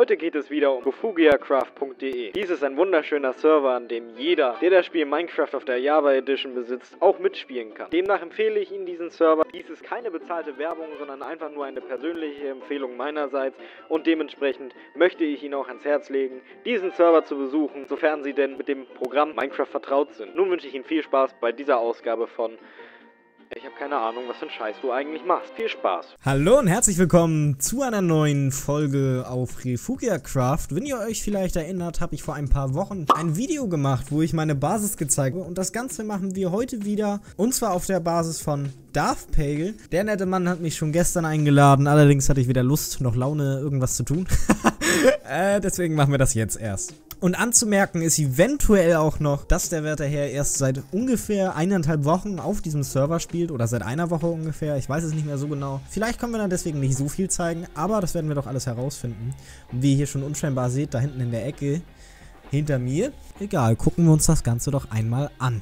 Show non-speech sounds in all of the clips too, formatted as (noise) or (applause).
Heute geht es wieder um refugiacraft.de. Dies ist ein wunderschöner Server, an dem jeder, der das Spiel Minecraft auf der Java Edition besitzt, auch mitspielen kann. Demnach empfehle ich Ihnen diesen Server. Dies ist keine bezahlte Werbung, sondern einfach nur eine persönliche Empfehlung meinerseits und dementsprechend möchte ich Ihnen auch ans Herz legen, diesen Server zu besuchen, sofern Sie denn mit dem Programm Minecraft vertraut sind. Nun wünsche ich Ihnen viel Spaß bei dieser Ausgabe von ich habe keine Ahnung, was für ein Scheiß du eigentlich machst. Viel Spaß. Hallo und herzlich willkommen zu einer neuen Folge auf Refugia Craft. Wenn ihr euch vielleicht erinnert, habe ich vor ein paar Wochen ein Video gemacht, wo ich meine Basis gezeigt habe. Und das Ganze machen wir heute wieder. Und zwar auf der Basis von Darth Pagel. Der nette Mann hat mich schon gestern eingeladen. Allerdings hatte ich weder Lust noch Laune, irgendwas zu tun. (laughs) äh, deswegen machen wir das jetzt erst. Und anzumerken ist eventuell auch noch, dass der Werte Herr erst seit ungefähr eineinhalb Wochen auf diesem Server spielt oder seit einer Woche ungefähr. Ich weiß es nicht mehr so genau. Vielleicht können wir dann deswegen nicht so viel zeigen, aber das werden wir doch alles herausfinden. Und wie ihr hier schon unscheinbar seht, da hinten in der Ecke hinter mir. Egal, gucken wir uns das Ganze doch einmal an.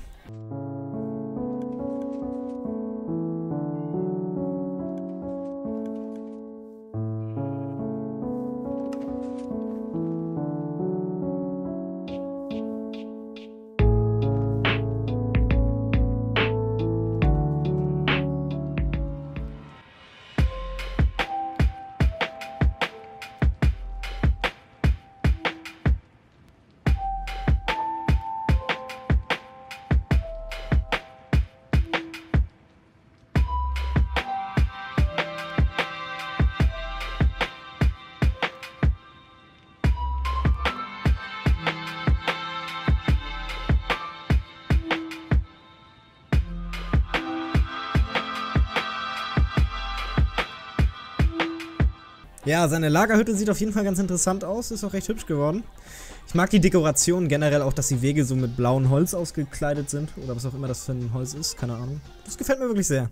Ja, seine Lagerhütte sieht auf jeden Fall ganz interessant aus. Ist auch recht hübsch geworden. Ich mag die Dekoration generell auch, dass die Wege so mit blauem Holz ausgekleidet sind. Oder was auch immer das für ein Holz ist. Keine Ahnung. Das gefällt mir wirklich sehr.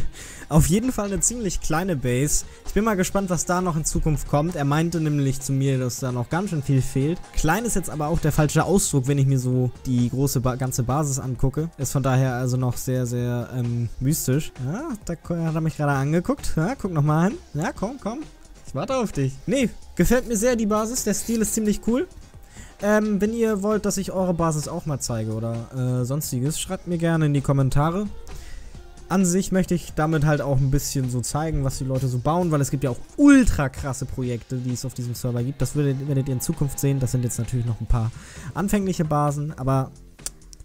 (laughs) Auf jeden Fall eine ziemlich kleine Base. Ich bin mal gespannt, was da noch in Zukunft kommt. Er meinte nämlich zu mir, dass da noch ganz schön viel fehlt. Klein ist jetzt aber auch der falsche Ausdruck, wenn ich mir so die große ba ganze Basis angucke. Ist von daher also noch sehr, sehr ähm, mystisch. Ja, da hat er mich gerade angeguckt. Ja, guck nochmal hin. Ja, komm, komm. Ich warte auf dich. Nee, gefällt mir sehr die Basis. Der Stil ist ziemlich cool. Ähm, wenn ihr wollt, dass ich eure Basis auch mal zeige oder äh, sonstiges, schreibt mir gerne in die Kommentare an sich möchte ich damit halt auch ein bisschen so zeigen, was die Leute so bauen, weil es gibt ja auch ultra krasse Projekte, die es auf diesem Server gibt. Das werdet, werdet ihr in Zukunft sehen. Das sind jetzt natürlich noch ein paar anfängliche Basen, aber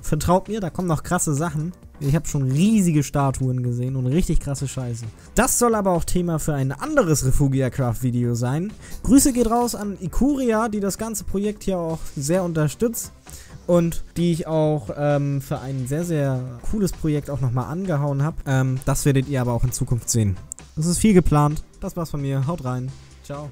vertraut mir, da kommen noch krasse Sachen. Ich habe schon riesige Statuen gesehen und richtig krasse Scheiße. Das soll aber auch Thema für ein anderes Refugia Craft Video sein. Grüße geht raus an Ikuria, die das ganze Projekt hier auch sehr unterstützt und die ich auch ähm, für ein sehr, sehr cooles Projekt auch nochmal angehauen habe. Ähm, das werdet ihr aber auch in Zukunft sehen. Es ist viel geplant. Das war's von mir. Haut rein. Ciao.